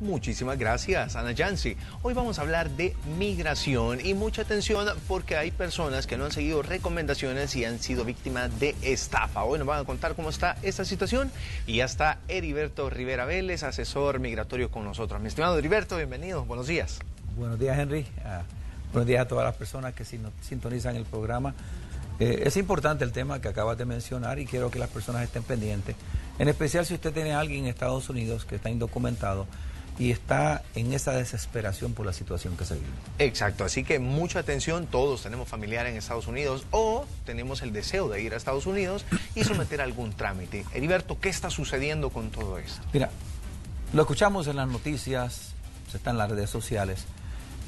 Muchísimas gracias, Ana Yancy. Hoy vamos a hablar de migración y mucha atención porque hay personas que no han seguido recomendaciones y han sido víctimas de estafa. Hoy nos van a contar cómo está esta situación y ya está Heriberto Rivera Vélez, asesor migratorio con nosotros. Mi estimado Heriberto, bienvenido. Buenos días. Buenos días, Henry. Ah, buenos días a todas las personas que sintonizan el programa. Eh, es importante el tema que acabas de mencionar y quiero que las personas estén pendientes. En especial si usted tiene a alguien en Estados Unidos que está indocumentado y está en esa desesperación por la situación que se vive. Exacto, así que mucha atención, todos tenemos familiares en Estados Unidos o tenemos el deseo de ir a Estados Unidos y someter algún trámite. Heriberto, ¿qué está sucediendo con todo esto? Mira, lo escuchamos en las noticias, se está en las redes sociales,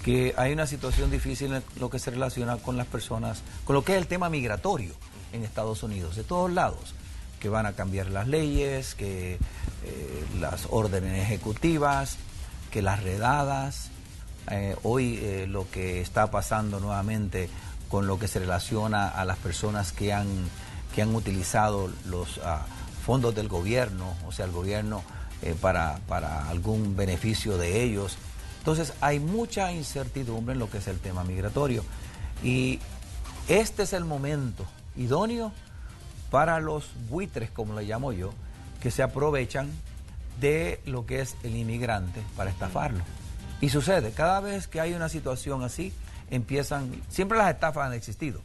que hay una situación difícil en lo que se relaciona con las personas, con lo que es el tema migratorio en Estados Unidos, de todos lados que van a cambiar las leyes, que eh, las órdenes ejecutivas, que las redadas. Eh, hoy eh, lo que está pasando nuevamente con lo que se relaciona a las personas que han, que han utilizado los ah, fondos del gobierno, o sea, el gobierno para, para algún beneficio de ellos. Entonces hay mucha incertidumbre en lo que es el tema migratorio. Y este es el momento idóneo para los buitres, como le llamo yo, que se aprovechan de lo que es el inmigrante para estafarlo. Y sucede, cada vez que hay una situación así, empiezan, siempre las estafas han existido.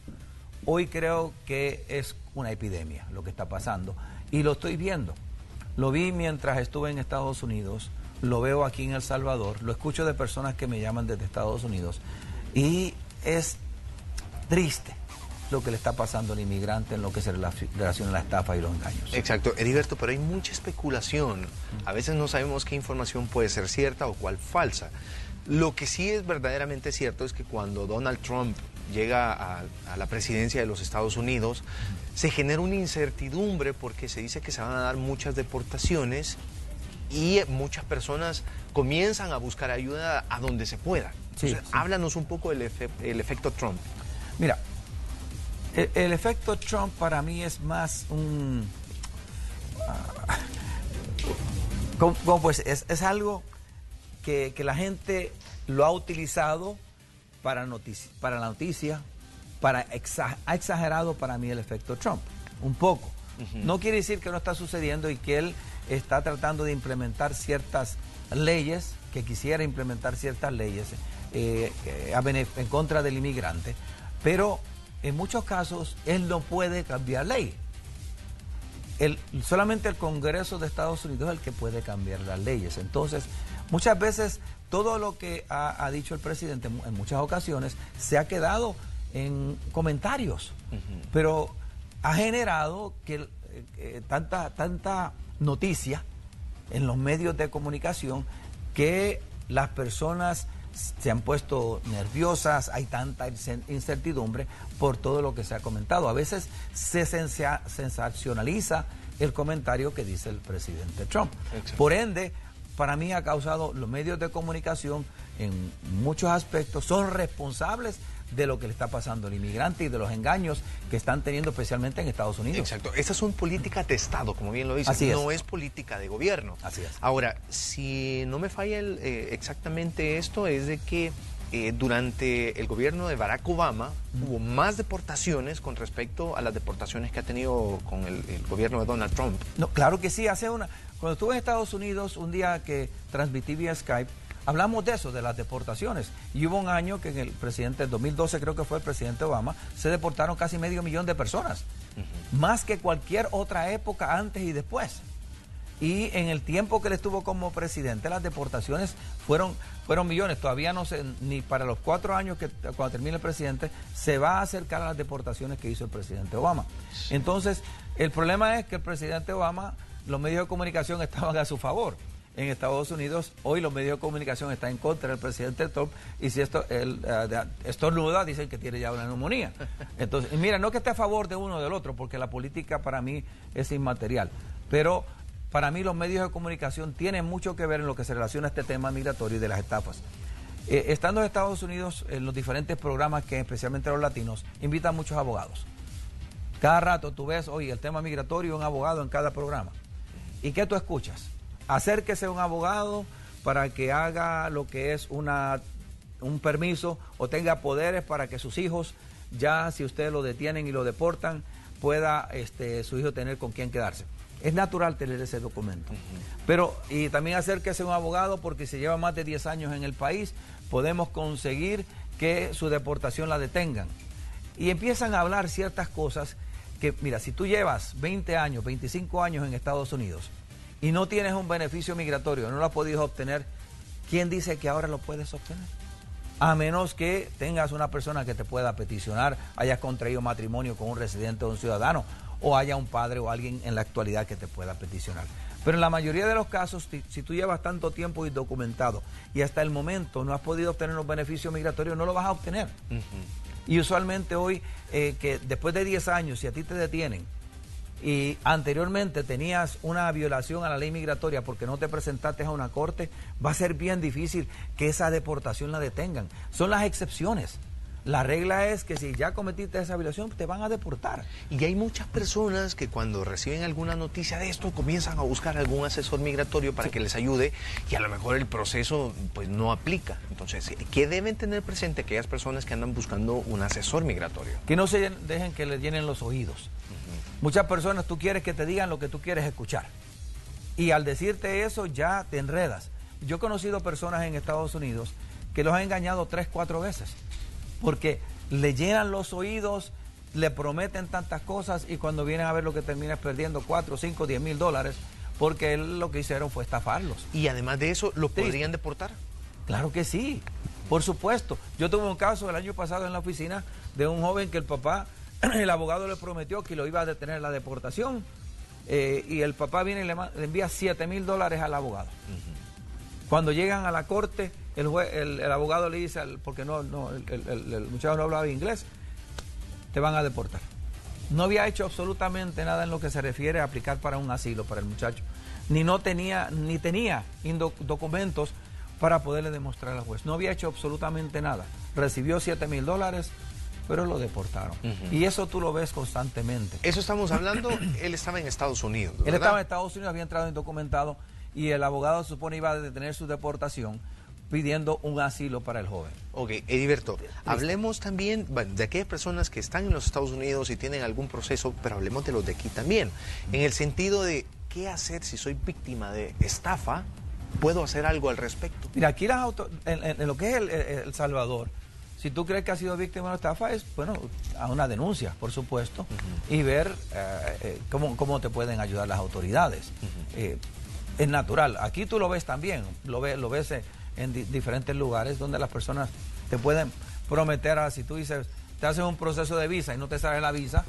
Hoy creo que es una epidemia lo que está pasando y lo estoy viendo. Lo vi mientras estuve en Estados Unidos, lo veo aquí en El Salvador, lo escucho de personas que me llaman desde Estados Unidos y es triste lo que le está pasando al inmigrante en lo que se relaciona a la estafa y los engaños. Exacto, Heriberto, pero hay mucha especulación. A veces no sabemos qué información puede ser cierta o cuál falsa. Lo que sí es verdaderamente cierto es que cuando Donald Trump llega a, a, la presidencia de los Estados Unidos, se genera una incertidumbre porque se dice que se van a dar muchas deportaciones y muchas personas comienzan a buscar ayuda a donde se pueda. Háblanos un poco del el efecto Trump. Mira, el, efecto Trump para mí es más un... Uh, pues es, algo que, la gente lo ha utilizado para, para la noticia, para ha exagerado para mí el efecto Trump, un poco. No quiere decir que no está sucediendo y que él está tratando de implementar ciertas leyes, que quisiera implementar ciertas leyes eh, eh, en contra del inmigrante, pero en muchos casos él no puede cambiar ley. El, solamente el Congreso de Estados Unidos es el que puede cambiar las leyes. Entonces, muchas veces todo lo que ha, dicho el presidente en muchas ocasiones se ha quedado en comentarios, pero ha generado que eh, tanta, tanta noticia en los medios de comunicación que las personas se han puesto nerviosas, hay tanta incertidumbre por todo lo que se ha comentado. A veces se sensacionaliza el comentario que dice el presidente Trump. Por ende, para mí ha causado los medios de comunicación en muchos aspectos, son responsables de lo que le está pasando al inmigrante y de los engaños que están teniendo especialmente en Estados Unidos. Exacto. Esta son políticas de Estado, como bien lo dice. no es. política de gobierno. Así es. Ahora, si no me falla eh, exactamente esto, es de que eh, durante el gobierno de Barack Obama hubo más deportaciones con respecto a las deportaciones que ha tenido con el, el, gobierno de Donald Trump. No, claro que sí. Hace una. Cuando estuve en Estados Unidos, un día que transmití vía Skype, Hablamos de eso, de las deportaciones. Y hubo un año que en el presidente, el 2012 creo que fue el presidente Obama, se deportaron casi medio millón de personas. Más que cualquier otra época antes y después. Y en el tiempo que él estuvo como presidente, las deportaciones fueron, fueron millones. Todavía no sé, ni para los cuatro años que cuando termine el presidente, se va a acercar a las deportaciones que hizo el presidente Obama. Entonces, el problema es que el presidente Obama, los medios de comunicación estaban a su favor en Estados Unidos. Hoy los medios de comunicación están en contra del presidente Trump y si esto el, uh, estornuda dicen que tiene ya una neumonía. Entonces, mira, no que esté a favor de uno o del otro, porque la política para mí es inmaterial, pero para mí los medios de comunicación tienen mucho que ver en lo que se relaciona a este tema migratorio y de las estafas. Eh, estando en Estados Unidos, en los diferentes programas que especialmente los latinos invitan muchos abogados. Cada rato tú ves, oye, el tema migratorio, un abogado en cada programa. ¿Y qué tú escuchas? Acérquese a un abogado para que haga lo que es una, un permiso o tenga poderes para que sus hijos, ya si ustedes lo detienen y lo deportan, pueda este, su hijo tener con quién quedarse. Es natural tener ese documento. Pero, y también acérquese a un abogado porque si lleva más de 10 años en el país, podemos conseguir que su deportación la detengan. Y empiezan a hablar ciertas cosas que, mira, si tú llevas 20 años, 25 años en Estados Unidos y no tienes un beneficio migratorio, no lo has podido obtener, ¿quién dice que ahora lo puedes obtener? A menos que tengas una persona que te pueda peticionar, hayas contraído matrimonio con un residente o un ciudadano, o haya un padre o alguien en la actualidad que te pueda peticionar. Pero en la mayoría de los casos, si, tú llevas tanto tiempo documentado y hasta el momento no has podido obtener un beneficio migratorio, no lo vas a obtener. Y usualmente hoy, eh, que después de 10 años, si a ti te detienen y anteriormente tenías una violación a la ley migratoria porque no te presentaste a una corte, va a ser bien difícil que esa deportación la detengan. Son las excepciones. La regla es que si ya cometiste esa violación, te van a deportar. Y hay muchas personas que cuando reciben alguna noticia de esto comienzan a buscar algún asesor migratorio para que les ayude y a lo mejor el proceso pues no aplica. Entonces, ¿qué deben tener presente aquellas personas que andan buscando un asesor migratorio? Que no se dejen que les llenen los oídos. Muchas personas tú quieres que te digan lo que tú quieres escuchar. Y al decirte eso ya te enredas. Yo he conocido personas en Estados Unidos que los han engañado tres, cuatro veces porque le llenan los oídos, le prometen tantas cosas y cuando vienen a ver lo que termina es perdiendo 4, 5, 10 mil dólares porque lo que hicieron fue estafarlos. Y además de eso, ¿lo podrían deportar? Claro que sí, por supuesto. Yo tuve un caso el año pasado en la oficina de un joven que el papá, el abogado le prometió que lo iba a detener la deportación eh, y el papá viene y le, envía 7 mil dólares al abogado. Cuando llegan a la corte, el, el, abogado le dice, porque no, no el, muchacho no hablaba inglés, te van a deportar. No había hecho absolutamente nada en lo que se refiere a aplicar para un asilo para el muchacho. Ni no tenía, ni tenía documentos para poderle demostrar al juez. No había hecho absolutamente nada. Recibió 7 mil dólares, pero lo deportaron. Y eso tú lo ves constantemente. Eso estamos hablando, él estaba en Estados Unidos. Él estaba en Estados Unidos, había entrado indocumentado y el abogado supone iba a detener su deportación pidiendo un asilo para el joven. Ok, Ediberto, hablemos también de aquellas personas que están en los Estados Unidos y tienen algún proceso, pero hablemos de los de aquí también, en el sentido de qué hacer si soy víctima de estafa, ¿puedo hacer algo al respecto? Mira, aquí las en, lo que es el, Salvador, si tú crees que has sido víctima de estafa, es, bueno, a una denuncia, por supuesto, y ver eh, eh, cómo, cómo, te pueden ayudar las autoridades. Eh, es natural. Aquí tú lo ves también, lo ves, lo ves en diferentes lugares donde las personas te pueden prometer, a, si tú dices, te hacen un proceso de visa y no te sale la visa,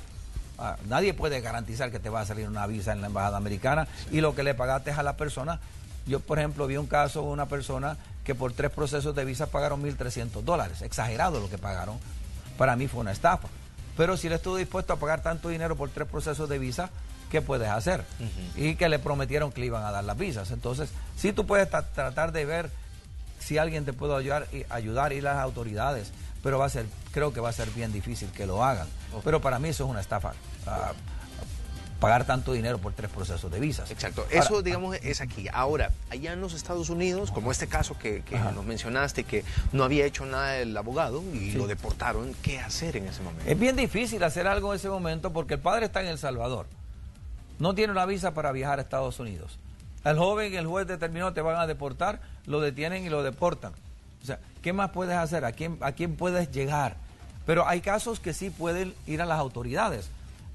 ah, nadie puede garantizar que te va a salir una visa en la embajada americana y lo que le pagaste a la persona. Yo, por ejemplo, vi un caso de una persona que por tres procesos de visa pagaron 1.300 dólares, exagerado lo que pagaron. Para mí fue una estafa. Pero si él estuvo dispuesto a pagar tanto dinero por tres procesos de visa, ¿qué puedes hacer? Y que le prometieron que le iban a dar las visas. Entonces, si tú puedes tratar de ver si alguien te puede ayudar, y ayudar y las autoridades, pero va a ser, creo que va a ser bien difícil que lo hagan. Pero para mí eso es una estafa. Ah, pagar tanto dinero por tres procesos de visas. Exacto, eso digamos es aquí. Ahora, allá en los Estados Unidos, como este caso que, nos mencionaste, que no había hecho nada el abogado y lo deportaron, ¿qué hacer en ese momento? Es bien difícil hacer algo en ese momento porque el padre está en El Salvador. No tiene una visa para viajar a Estados Unidos. Al joven el juez determinó te van a deportar, lo detienen y lo deportan. O sea, ¿qué más puedes hacer? ¿A quién, a quién puedes llegar? Pero hay casos que sí pueden ir a las autoridades.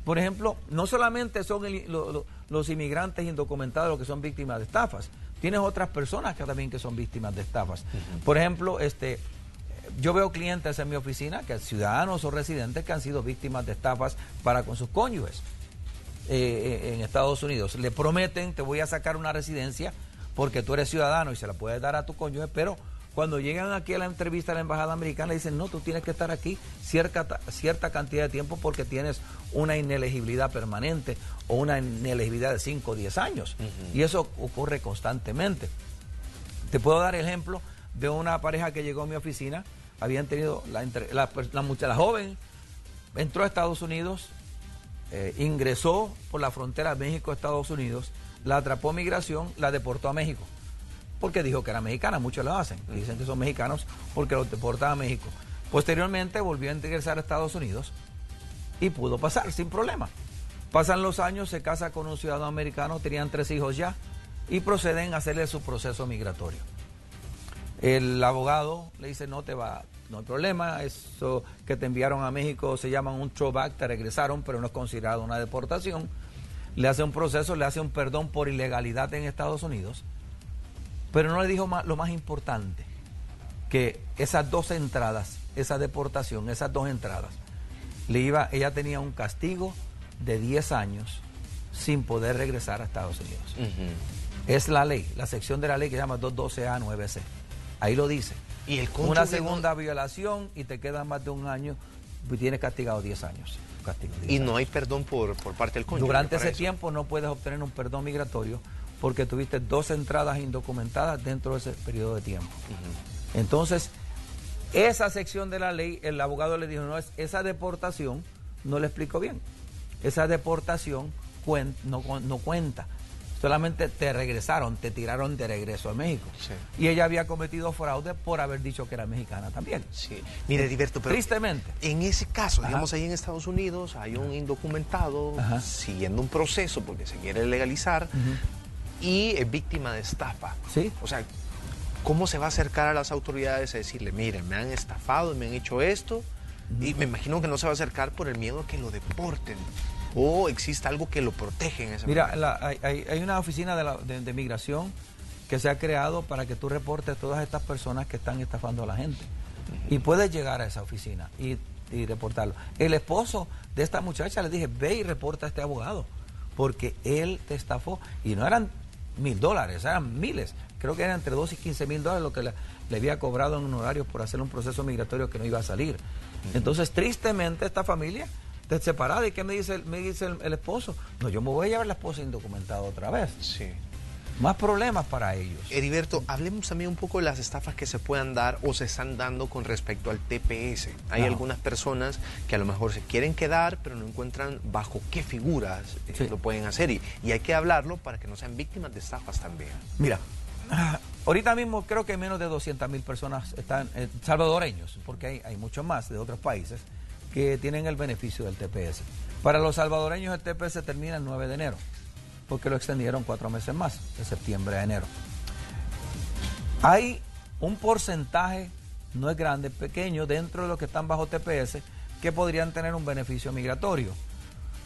Por ejemplo, no solamente son los inmigrantes indocumentados los que son víctimas de estafas, tienes otras personas que también que son víctimas de estafas. Por ejemplo, este, yo veo clientes en mi oficina, que ciudadanos o residentes que han sido víctimas de estafas para con sus cónyuges. Eh, eh, en Estados Unidos. Le prometen, te voy a sacar una residencia porque tú eres ciudadano y se la puedes dar a tu cónyuge, pero cuando llegan aquí a la entrevista a la embajada americana, le dicen, no, tú tienes que estar aquí cierta, cierta cantidad de tiempo porque tienes una inelegibilidad permanente o una inelegibilidad de 5 o 10 años. Y eso ocurre constantemente. Te puedo dar ejemplo de una pareja que llegó a mi oficina, habían tenido la, la, la, la joven, entró a Estados Unidos, eh, ingresó por la frontera México-Estados Unidos, la atrapó migración, la deportó a México. Porque dijo que era mexicana, muchos lo hacen, dicen que son mexicanos porque los deportan a México. Posteriormente volvió a ingresar a Estados Unidos y pudo pasar sin problema. Pasan los años, se casa con un ciudadano americano, tenían tres hijos ya y proceden a hacerle su proceso migratorio. El abogado le dice, no te va, no hay problema, eso que te enviaron a México se llama un throwback, te regresaron, pero no es considerado una deportación. Le hace un proceso, le hace un perdón por ilegalidad en Estados Unidos, pero no le dijo lo más importante, que esas dos entradas, esa deportación, esas dos entradas, le iba, ella tenía un castigo de 10 años sin poder regresar a Estados Unidos. Es la ley, la sección de la ley que se llama 212A9C. Ahí lo dice. ¿Y el Una segunda violación y te queda más de un año y tienes castigado 10 años. y no hay perdón por, por parte del cónyuge. Durante ese tiempo no puedes obtener un perdón migratorio porque tuviste dos entradas indocumentadas dentro de ese periodo de tiempo. Entonces, esa sección de la ley, el abogado le dijo, no, es esa deportación no le explico bien. Esa deportación no, no cuenta solamente te regresaron, te tiraron de regreso a México. Y ella había cometido fraude por haber dicho que era mexicana también. Sí. Mire, Diverto, pero tristemente. En ese caso, digamos ahí en Estados Unidos, hay un indocumentado siguiendo un proceso porque se quiere legalizar y es víctima de estafa. Sí. O sea, ¿cómo se va a acercar a las autoridades a decirle, miren, me han estafado, me han hecho esto? Y me imagino que no se va a acercar por el miedo a que lo deporten o existe algo que lo protege en ese Mira, hay, una oficina de, migración que se ha creado para que tú reportes todas estas personas que están estafando a la gente. Y puedes llegar a esa oficina y, reportarlo. El esposo de esta muchacha le dije, ve y reporta a este abogado, porque él te estafó. Y no eran mil dólares, eran miles. Creo que eran entre 2 y 15 mil dólares lo que le, había cobrado en honorarios por hacer un proceso migratorio que no iba a salir. Entonces, tristemente, esta familia separada. ¿Y qué me dice, me dice el, esposo? No, yo me voy a llevar la esposa indocumentada otra vez. Sí. Más problemas para ellos. Heriberto, hablemos también un poco de las estafas que se puedan dar o se están dando con respecto al TPS. Hay algunas personas que a lo mejor se quieren quedar, pero no encuentran bajo qué figuras eh, lo pueden hacer. Y, hay que hablarlo para que no sean víctimas de estafas también. Mira, ahorita mismo creo que menos de 200 mil personas están, eh, salvadoreños, porque hay, hay muchos más de otros países que tienen el beneficio del TPS. Para los salvadoreños el TPS termina el 9 de enero, porque lo extendieron cuatro meses más, de septiembre a enero. Hay un porcentaje, no es grande, pequeño, dentro de los que están bajo TPS, que podrían tener un beneficio migratorio.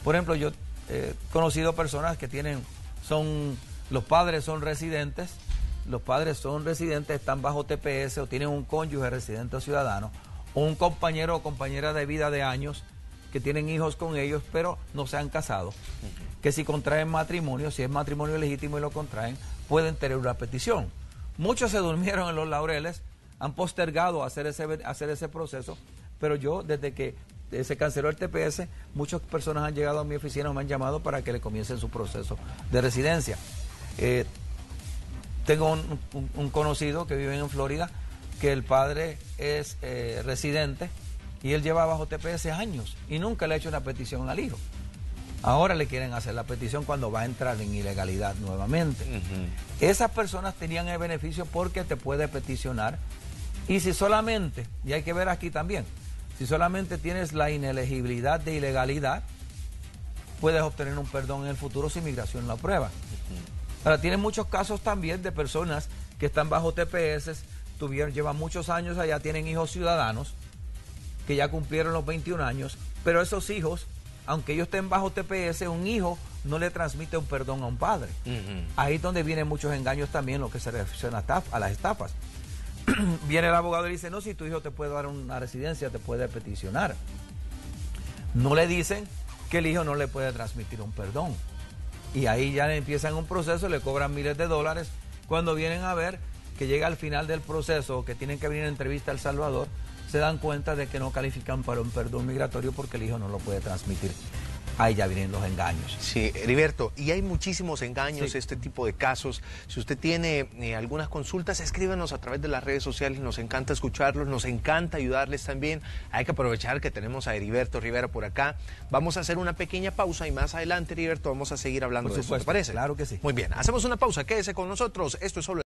Por ejemplo, yo he conocido personas que tienen, son, los padres son residentes, los padres son residentes, están bajo TPS o tienen un cónyuge residente o ciudadano, un compañero o compañera de vida de años que tienen hijos con ellos, pero no se han casado, que si contraen matrimonio, si es matrimonio legítimo y lo contraen, pueden tener una petición. Muchos se durmieron en los laureles, han postergado hacer ese, hacer ese proceso, pero yo desde que se canceló el TPS, muchas personas han llegado a mi oficina o me han llamado para que le comiencen su proceso de residencia. Eh, tengo un conocido que vive en Florida que el padre es eh, residente y él lleva bajo TPS años y nunca le ha hecho una petición al hijo. Ahora le quieren hacer la petición cuando va a entrar en ilegalidad nuevamente. Esas personas tenían el beneficio porque te puede peticionar. Y si solamente, y hay que ver aquí también, si solamente tienes la inelegibilidad de ilegalidad, puedes obtener un perdón en el futuro si migración lo aprueba. Ahora, tiene muchos casos también de personas que están bajo TPS llevan muchos años allá, tienen hijos ciudadanos que ya cumplieron los 21 años, pero esos hijos, aunque ellos estén bajo TPS, un hijo no le transmite un perdón a un padre. Ahí es donde vienen muchos engaños también, lo que se refiere a las estafas. Viene el abogado y dice, no, si tu hijo te puede dar una residencia, te puede peticionar. No le dicen que el hijo no le puede transmitir un perdón. Y ahí ya empiezan un proceso, le cobran miles de dólares. Cuando vienen a ver, que llega al final del proceso, que tienen que venir a entrevista a El Salvador, se dan cuenta de que no califican para un perdón migratorio porque el hijo no lo puede transmitir. Ahí ya vienen los engaños. Sí, Heriberto, y hay muchísimos engaños, este tipo de casos. Si usted tiene eh, algunas consultas, escríbanos a través de las redes sociales, nos encanta escucharlos, nos encanta ayudarles también. Hay que aprovechar que tenemos a Heriberto Rivera por acá. Vamos a hacer una pequeña pausa y más adelante, Heriberto, vamos a seguir hablando de eso, ¿te parece? Claro que sí. Muy bien, hacemos una pausa, quédese con nosotros. Esto es solo